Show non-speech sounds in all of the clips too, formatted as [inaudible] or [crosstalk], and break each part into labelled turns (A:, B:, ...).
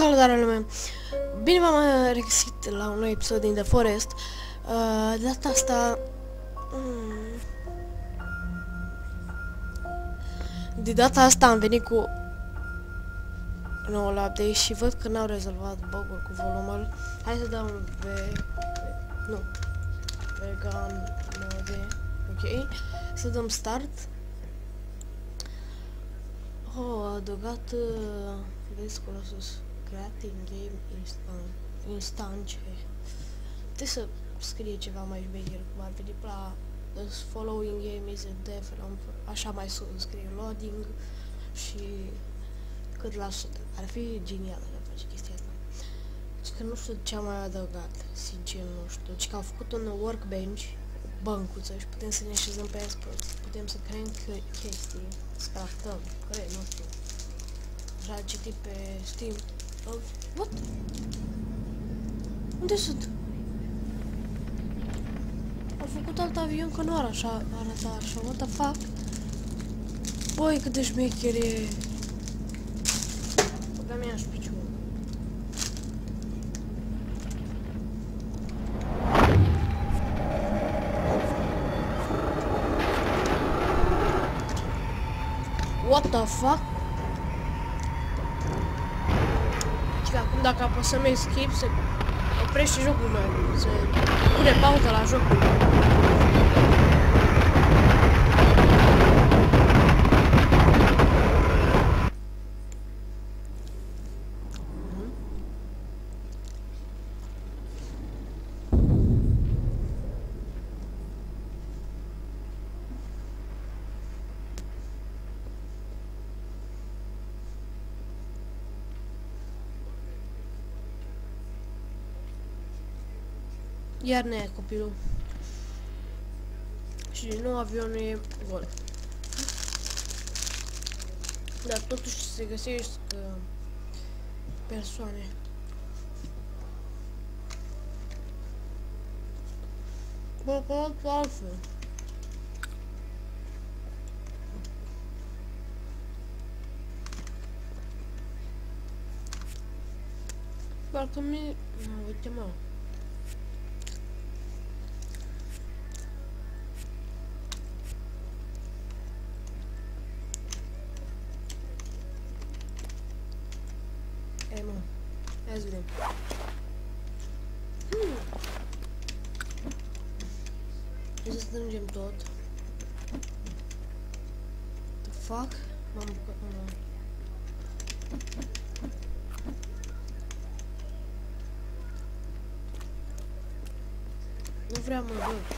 A: Salutare lume! Bine v-am uh, regăsit la un nou episod din The Forest. Uh, de data asta... Mm, de data asta am venit cu noul update și văd că n-au rezolvat bug-ul cu volumul. Hai să dăm V... Nu. Vegan mode. Ok. Să dăm start. Oh, a adăugat... Uh, vezi acolo sus. Creating game instant, instance. Trebuie să scrie ceva mai șmecher, cum ar veni la The following game is a develop, așa mai sus scrie loading și cât la sută. Ar fi genial dacă face chestia asta. Și că nu știu ce am mai adăugat, sincer nu știu. Ci că au făcut un workbench, băncuță și putem să ne așezăm pe experts. Putem să creăm chestii, să craftăm, cred, nu știu. Așa citit pe Steam. Oh, what? Unde sunt? Au făcut alt avion că nu ar așa, arăta așa. What the fuck? Băi, cât de șmecher e. Băga mea și piciorul. What the fuck? Dacă apăsăm escape se oprește jocul meu. Se pune pauză la jocul. Iar ne e copilul. Și din nou avionul e gol. Dar totuși se găsești uh, persoane. Bă, pe altfel. Parcă mi... Uite mă. Hai mă, ia să vedem. Hmm. Trebuie să strângem tot. The fuck? M-am bucat, mă. Nu vreau mă văd.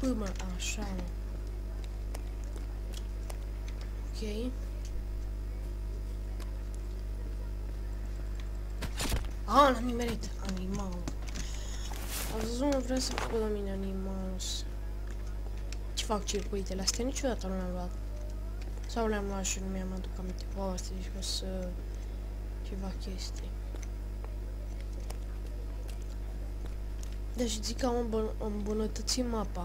A: Până așa, mă. Ok. Ah, l-am nimerit. Animal. Am văzut nu vreau să fac la mine animals. Ce fac circuitele astea? Niciodată nu le-am luat. Sau le-am luat și nu mi-am aduc aminte. Wow, asta deci că să... Ceva chestii. Deci zic că am îmbunătățit mapa.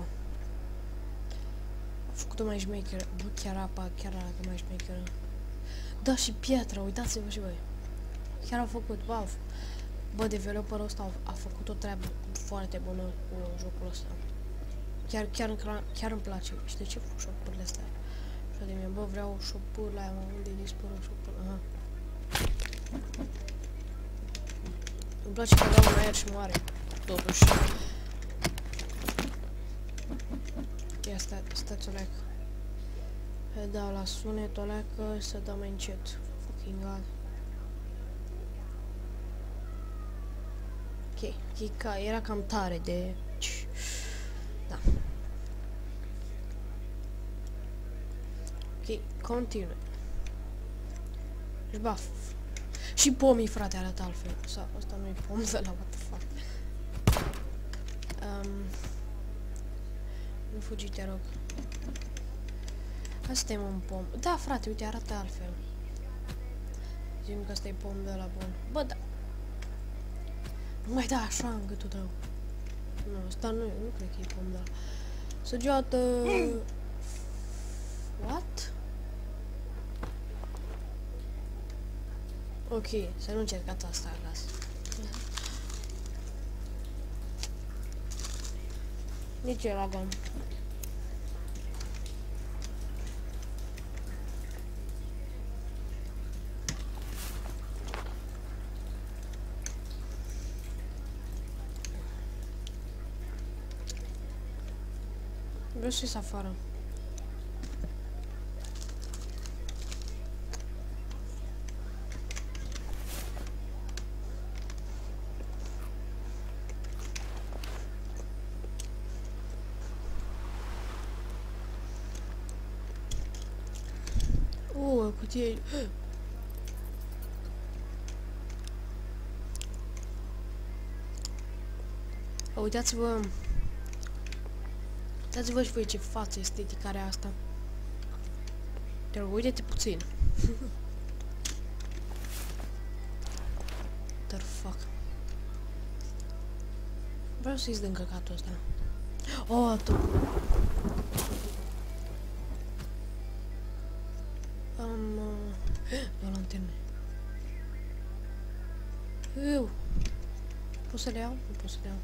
A: Am făcut-o mai șmecheră. Bă, chiar apa, chiar arată mai șmecheră. Da, și piatra, uitați-vă și voi. Chiar au făcut, wow. Bă, developerul ăsta a, a făcut o treabă foarte bună cu jocul ăsta. Chiar, chiar, chiar îmi place. Și de ce fac shop-urile astea? Și de mine, bă, vreau shop-uri la aia, unde e dispărut shop-uri, aha. Îmi place că dau un aer și moare, totuși. Ia sta, stați o leacă. Dau la sunet o leacă să dau mai încet. Fucking god. Ok, ca, era cam tare de... Da. Ok, continue. Și baf. Și pomii, frate, arată altfel. Sau, asta nu e pom de la what the fuck. Um, nu fugi, te rog. Asta e un pom. Da, frate, uite, arată altfel. Zim că asta e pom de la bun. Bă, da. Nu mai da așa în gâtul tău. Nu, asta nu, nu cred că e pom de la... Săgeată... What? Ok, să nu încercați asta acasă. Nici eu la Vreau să ies afară. O, cutie... [gasps] Uitați-vă Dați-vă și voi ce față estetică are asta. Te rog, uite-te puțin. [laughs] The fuck. Vreau să-i din căcatul ăsta. Oh, tu. Am... Uh, o [gasps] lanternă. Eu. Pot să le iau? Nu pot să le iau.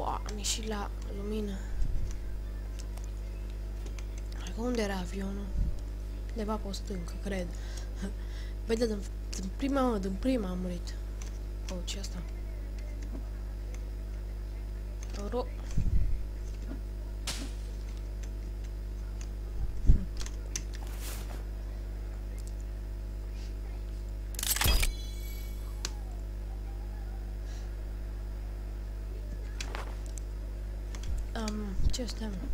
A: Wow, am ieșit la lumină. Adică unde era avionul? Undeva pe o stâncă, cred. Băi, de, din, din prima, mă, din prima am murit. Oh, ce asta? Ro Ce este, mă?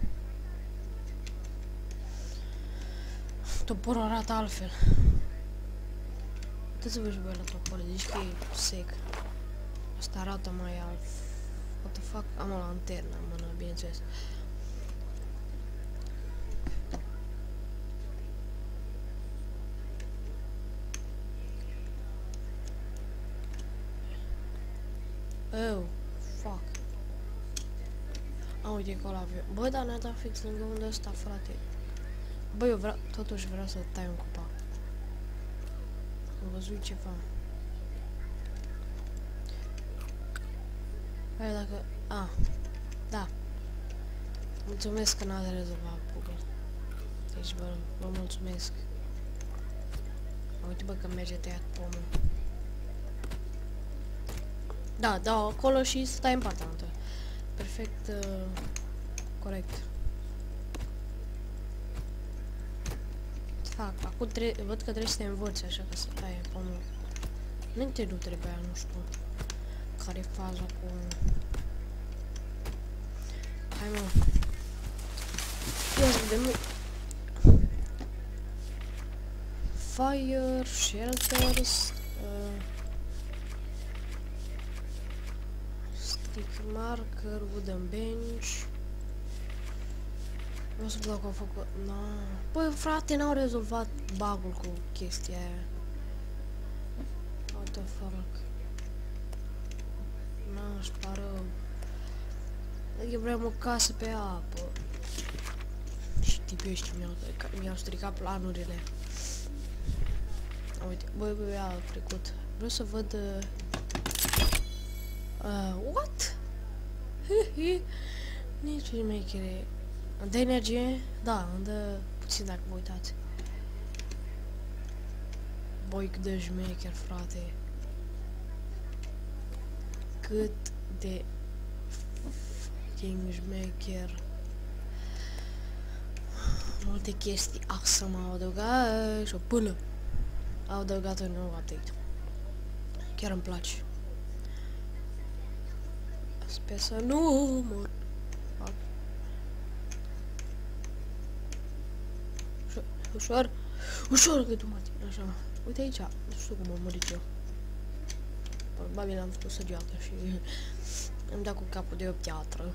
A: Toporul arată altfel. Uitați-vă și voi la topor, zici că e sec. Asta arată mai alt. What the fuck? Am o lanternă în mână, bineînțeles. Oh. A, uite acolo avion. Bă, dar ne-a dat fix lângă unde ăsta, frate. Bă, eu vreau, totuși vreau să tai un copac. Am văzut ceva. Hai dacă... A, da. Mulțumesc că n-ați rezolvat bugul. Deci vă, vă mulțumesc. Uite bă că merge tăiat pomul. Da, da, acolo și stai în partea întâi perfect uh, corect. Fac, acum văd că trebuie să te învăț așa că să taie pomul. Înainte nu trebuia, nu știu. Care e faza cu... Hai mă. Ia să vedem. Fire, shelters, uh, marker, wooden bench. Nu să dacă au făcut... No. Păi, frate, n-au rezolvat bug-ul cu chestia aia. What the fuck? N-aș pară... Eu vreau o casă pe apă. Și tipii ăștia mi-au mi stricat planurile. Uite, băi, băi, a trecut. Vreau să văd... Uh, uh, what? [laughs] Nici șmechere. De energie? Da, îmi dă puțin dacă vă uitați. Boi cât de șmecher, frate. Cât de fucking șmecher. Multe chestii awesome au adăugat și o până. Au adăugat un nou update. Chiar îmi place. Sper să nu mor. Ușor, ușor, ușor că tu mati, așa. Uite aici, nu știu cum am murit eu. Probabil am făcut săgeată și am dat cu capul de o piatră.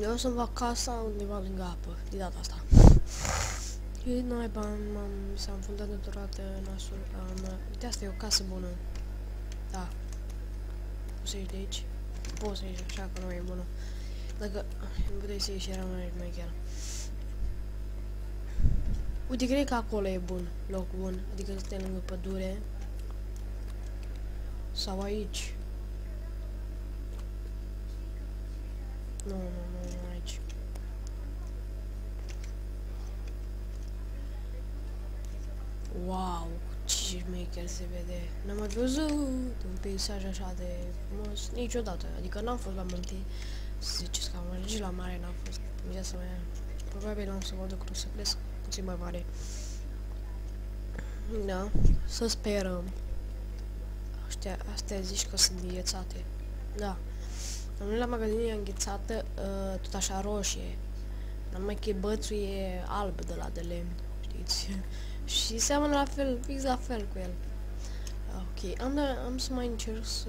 A: Eu o să-mi fac casa undeva lângă apă, de data asta. Și noi m-am, s-a înfundat de toată nasul. Am, uite, asta e o casă bună. Da, poți să ieși de aici. Poți să ieși așa că nu e bună. Dacă nu puteai să ieși, era mai mai chiar. Uite, cred că acolo e bun, loc bun. Adică suntem lângă pădure. Sau aici. Nu, nu, nu, nu aici. Wow, ce șmecher se vede. N-am mai văzut un peisaj așa de frumos niciodată. Adică n-am fost la munte. Să ziceți că am alergit la mare, n-am fost. În viața mea. Probabil am să mă duc să cresc puțin mai mare. Da, să sperăm. Astea, astea zici că sunt înghețate. Da. Am venit la magazinie înghețată, uh, tot așa roșie. Numai că bățul e alb de la de lemn, știți? Și seamănă la fel, fix la fel cu el. Ok, am, de, am să mai încerc să...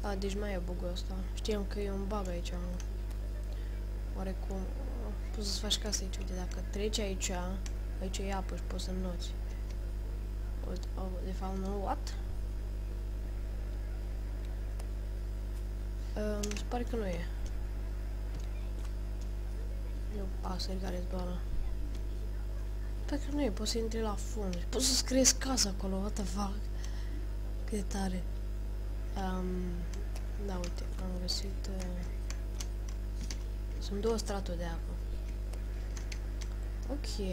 A: A, [gasps] deci mai e bugul ăsta. Știam că e un bug aici. Oarecum... Poți să-ți faci casă aici, uite, dacă treci aici, aici e apă și poți să noți. Oh, de fapt, nu, what? Uh, mi se pare că nu e. E o pasăre care zboară. Păi că nu e, poți să intri la fund. Poți să scrieți casa acolo, what the fuck. Cât de tare. Um, da, uite, am găsit... Uh, sunt două straturi de apă. Ok.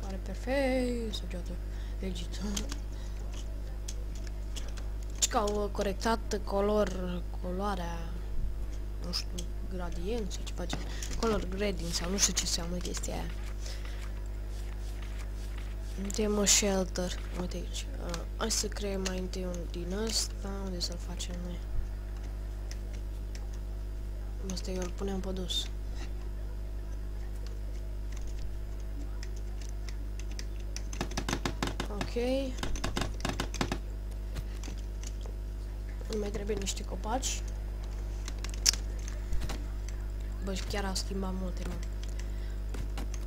A: Pare perfect, săgeată. Legit. Și că au corectat color, coloarea, nu știu, gradient sau ceva ce, color grading sau nu știu ce înseamnă chestia aia. Uite mă shelter, uite aici. Uh, hai să creăm mai întâi un din ăsta, unde să-l facem noi? Asta eu îl punem pe dus. Ok. Mai trebuie niște copaci. Bă, și chiar a schimbat multe, mă.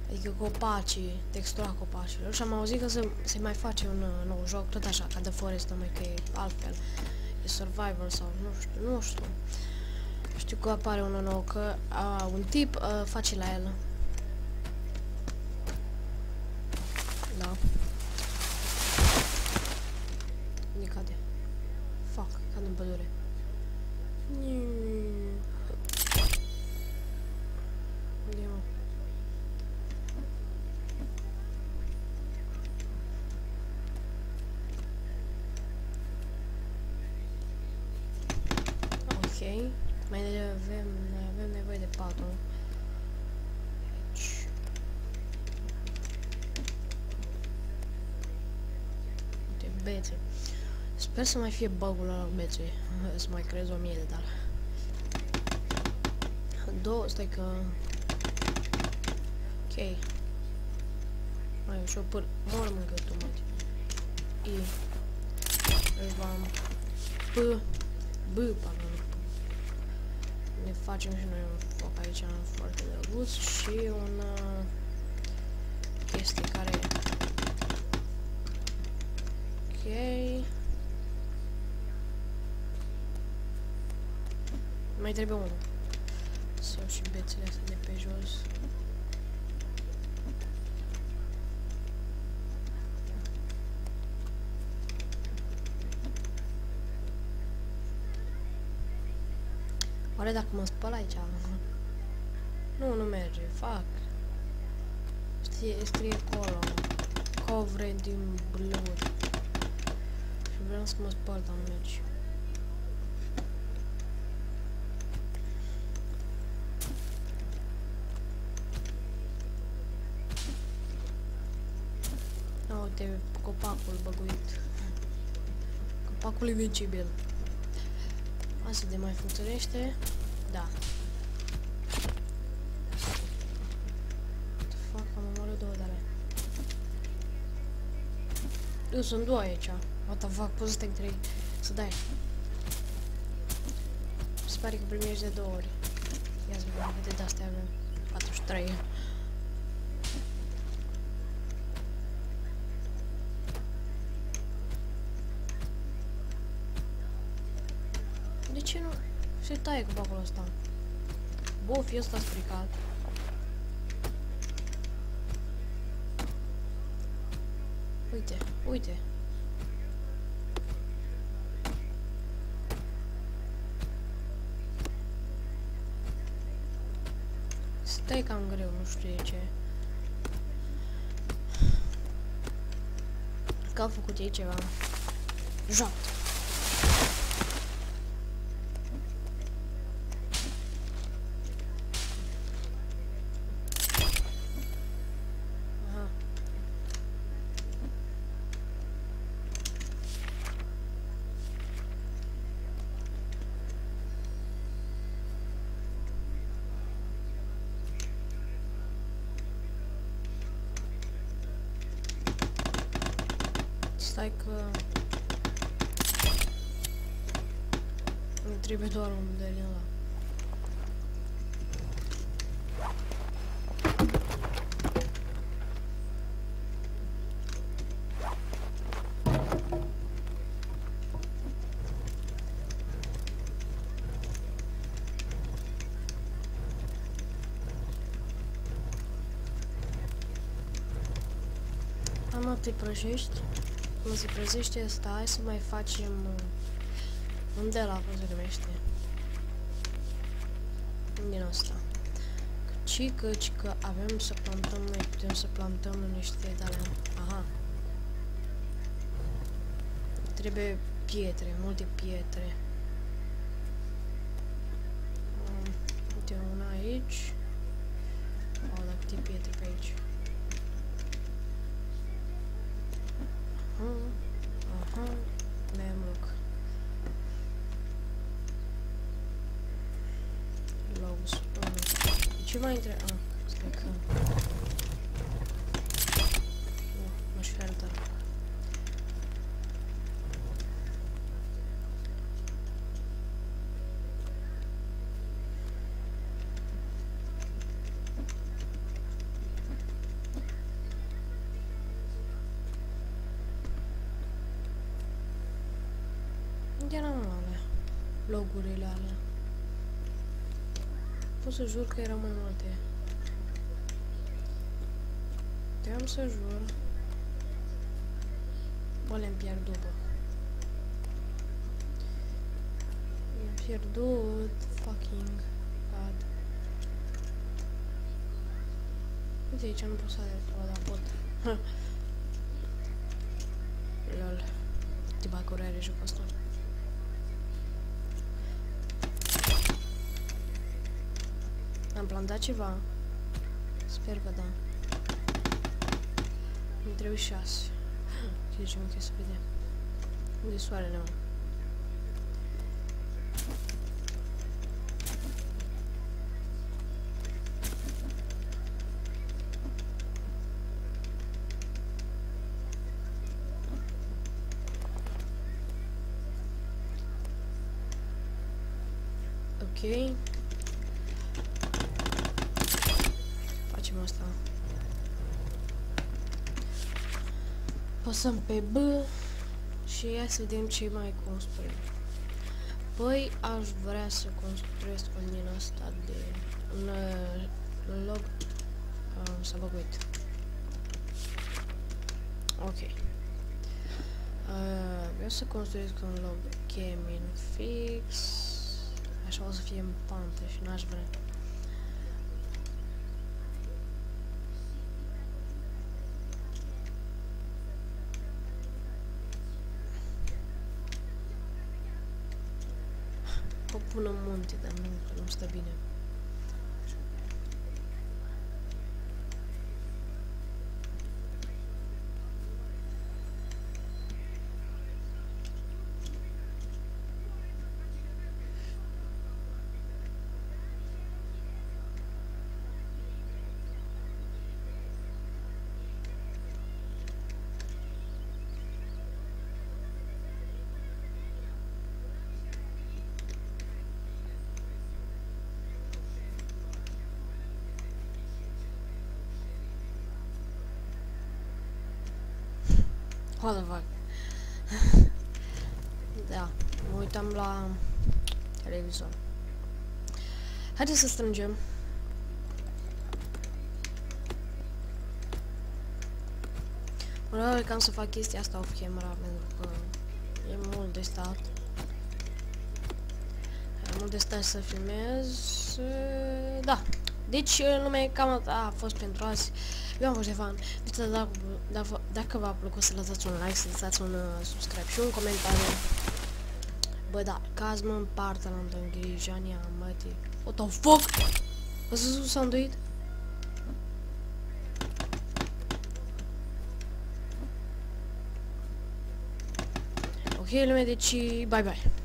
A: Adică copacii, textura copacilor. Și am auzit că se, se mai face un uh, nou joc, tot așa, ca de Forest, numai că e altfel. E survival sau nu știu, nu știu. Știu că apare unul nou, că a, un tip uh, face la el. Mai avem, avem nevoie de patru. Aici. Uite, bețe. Sper să mai fie bugul la bețe. [laughs] Să mai creez o mie de tale. Două, stai că... Ok. Mai ușor până... Mor mâncă tu, mă. I. Îl vom... P. B, pardon ne facem și noi un foc aici foarte drăguț și un uh, chestie care ok. Mai trebuie unul. Sau și bețele astea de pe jos Oare dacă mă spăl aici? Nu, nu merge. Fac. Știe, scrie acolo. Covre din blue. Și vreau să mă spăl, dar nu merge. Uite, copacul băguit. Copacul invincibil. Asta de mai funcționește. Da. Fac, am omorât două de alea. Eu sunt două aici. What the fuck, poți să te trei. Să dai. Se pare că primești de două ori. Ia să vedem câte de-astea avem. 43. Ce nu se taie copacul ăsta? Bă, fie ăsta stricat. Uite, uite. Stai cam greu, nu știu de ce. Că au făcut ei ceva. Joacă. Stai că... Îmi trebuie doar un de ăla. Am te prăjești? Cum se trezește asta, hai să mai facem uh, un de la cum se numește. Din asta. Ci căci că avem să plantăm, noi putem să plantăm niște de alea. Aha. Trebuie pietre, multe pietre. Um, uite una aici. O, dar câte pietre pe aici. Ce mai intre? Ah, stai că... Nu, nu știu altă. Unde eram alea? Logurile alea. Pot să jur că erau mai multe. Te-am să jur. Bă, le-am pierdut, bă. Le-am pierdut. Fucking God. Uite aici nu pot să o da pot. Lol. Ce bacuri are jocul ăsta. Am plantat ceva. Sper că da. Îmi trebuie șase. [gasps] Ce zice mă să vedem. Unde soarele, mă? Ok. Facem asta. Pasăm pe B și ia să vedem ce mai construim. Păi aș vrea să construiesc un din asta de un, un log uh, s-a băguit. Ok. Uh, vreau să construiesc un log gaming fix. Așa o să fie în pantă și n-aș vrea. O pun în munte, dar nu, nu stă bine. What the fuck? da, mă uitam la televizor. Haideți să strângem. Probabil că am să fac chestia asta off camera pentru că e mult de stat. E mult de stat să filmez. Da. Deci, lume, cam atât a fost pentru azi. Eu am fost Ștefan. Deci, dacă, dacă, dacă v-a plăcut să lăsați un like, să lăsați un uh, subscribe și un comentariu. Bă, da, caz mă împartă la îngrijania mătii. What the fuck? Ați văzut s-a înduit? Ok, lume, deci, bye bye. Po.